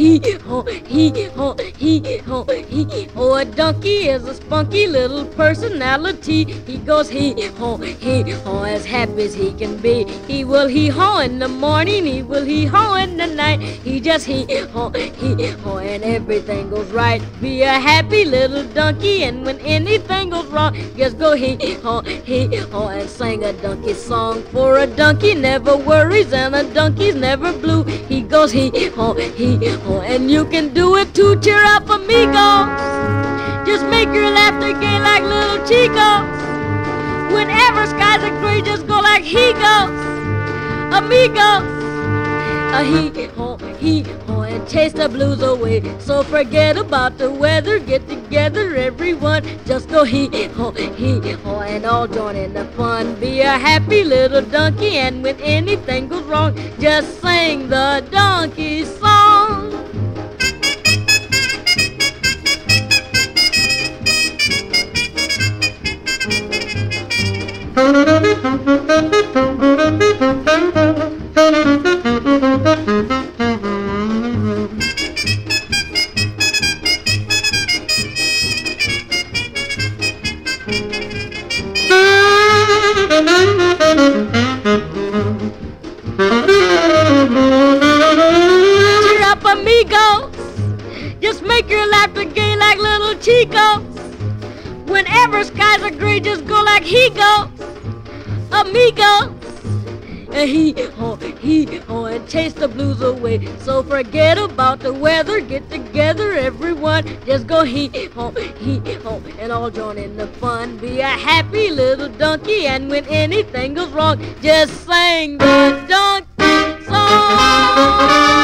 hee haw, hee haw, hee haw, hee. Oh, a donkey is a spunky little personality. He goes hee haw, hee haw, as happy as he can be. He will hee haw in the morning, he will hee haw in the night. He just hee haw, hee haw, and everything goes right. Be a happy little donkey, and when anything goes wrong, just go hee haw, hee haw, and sing a donkey song. For a donkey never worries, and a donkey's never blue. He goes hee haw, oh, hee haw, oh, and you can do it too. cheer up amigos. Just make your laughter gay like little chicos. Whenever skies are gray, just go like he goes. Amigos. A uh, hee haw, oh, hee haw, chase the blues away. So forget about the weather, get together, everyone. Just go hee haw, hee haw, and all join in the fun. Be a happy little donkey, and when anything goes wrong, just sing the donkey song. Cheer up, amigos. Just make your laughter gay like little Chico. Whenever skies are gray, just go like he goes. Amigo. And he haw, he haw, and chase the blues away. So forget about the weather, get together, everyone. Just go he haw, he haw, and all join in the fun. Be a happy little donkey, and when anything goes wrong, just sing the donkey song.